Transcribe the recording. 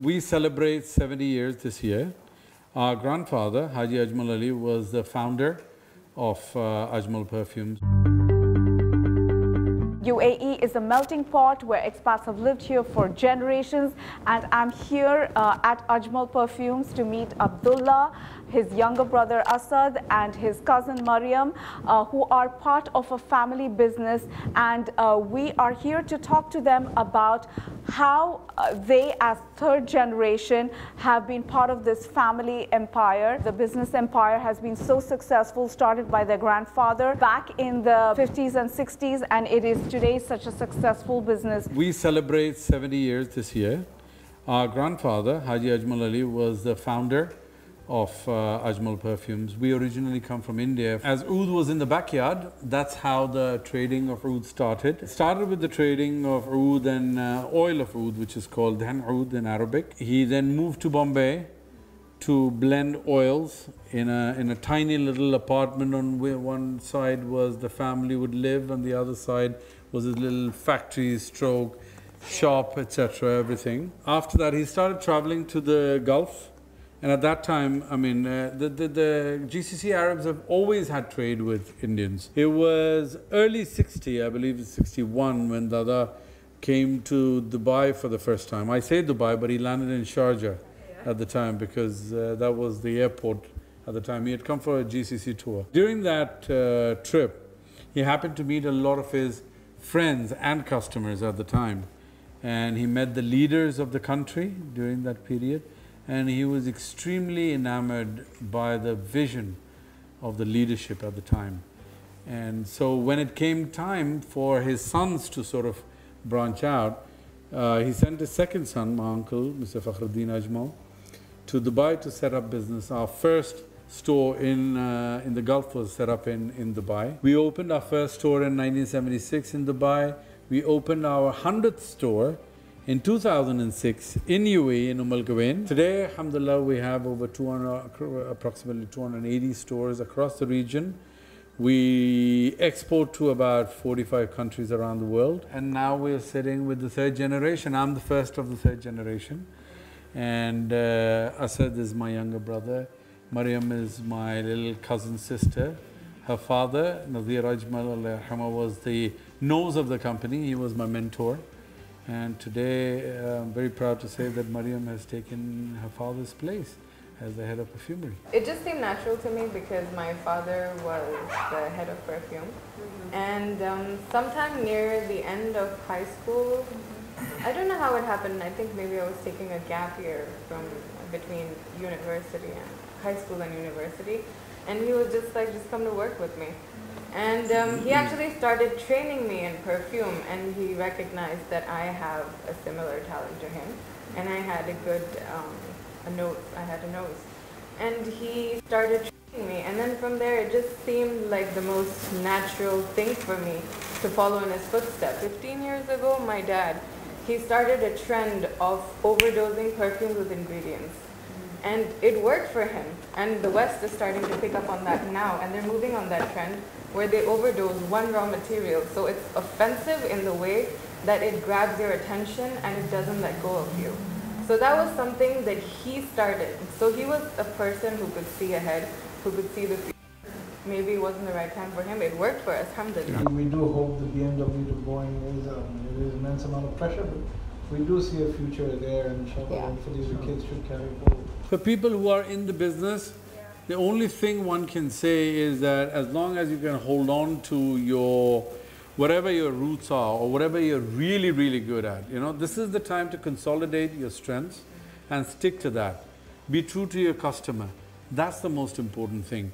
We celebrate 70 years this year. Our grandfather, Haji Ajmal Ali, was the founder of uh, Ajmal Perfumes. UAE is a melting pot where expats have lived here for generations and I'm here uh, at Ajmal Perfumes to meet Abdullah, his younger brother Asad and his cousin Mariam uh, who are part of a family business and uh, we are here to talk to them about how uh, they as third generation have been part of this family empire. The business empire has been so successful started by their grandfather back in the 50s and 60s and it is today such a successful business. We celebrate 70 years this year. Our grandfather, Haji Ajmal Ali, was the founder of uh, Ajmal Perfumes. We originally come from India. As oud was in the backyard, that's how the trading of oud started. It started with the trading of oud and uh, oil of oud, which is called dhan oud in Arabic. He then moved to Bombay to blend oils in a, in a tiny little apartment on one side was the family would live, and the other side was his little factory stroke, shop, etc., everything. After that, he started traveling to the Gulf. And at that time, I mean, uh, the, the, the, GCC Arabs have always had trade with Indians. It was early 60, I believe it's 61, when Dada came to Dubai for the first time. I say Dubai, but he landed in Sharjah at the time because uh, that was the airport at the time. He had come for a GCC tour. During that uh, trip, he happened to meet a lot of his friends and customers at the time. And he met the leaders of the country during that period. And he was extremely enamored by the vision of the leadership at the time. And so when it came time for his sons to sort of branch out, uh, he sent his second son, my uncle, Mr. Fakhruddin Ajmal, to Dubai to set up business. Our first store in, uh, in the Gulf was set up in, in Dubai. We opened our first store in 1976 in Dubai. We opened our 100th store in 2006 in UAE in Umm Al. Today, alhamdulillah, we have over 200, approximately 280 stores across the region. We export to about 45 countries around the world. And now we're sitting with the third generation. I'm the first of the third generation. And uh, Asad is my younger brother. Mariam is my little cousin sister. Her father, Nadir Ajmal was the nose of the company. He was my mentor. And today, uh, I'm very proud to say that Mariam has taken her father's place as the head of perfumery. It just seemed natural to me because my father was the head of perfume. Mm -hmm. And um, sometime near the end of high school, I don't know how it happened. I think maybe I was taking a gap year from between university and high school and university. And he was just like, just come to work with me. And um, he actually started training me in perfume and he recognized that I have a similar talent to him. And I had a good, um, a nose, I had a nose. And he started training me and then from there it just seemed like the most natural thing for me to follow in his footsteps. 15 years ago, my dad, he started a trend of overdosing perfumes with ingredients. And it worked for him. And the West is starting to pick up on that now. And they're moving on that trend where they overdose one raw material. So it's offensive in the way that it grabs your attention and it doesn't let go of you. So that was something that he started. So he was a person who could see ahead, who could see the future. Maybe it wasn't the right time for him. It worked for us, alhamdulillah. We do hope the BMW to Boeing is, um, it is immense amount of pressure, but we do see a future there and inshallah, yeah. hopefully the kids should carry forward. For people who are in the business, the only thing one can say is that as long as you can hold on to your, whatever your roots are or whatever you're really, really good at, you know, this is the time to consolidate your strengths and stick to that. Be true to your customer. That's the most important thing.